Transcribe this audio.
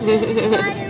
Water.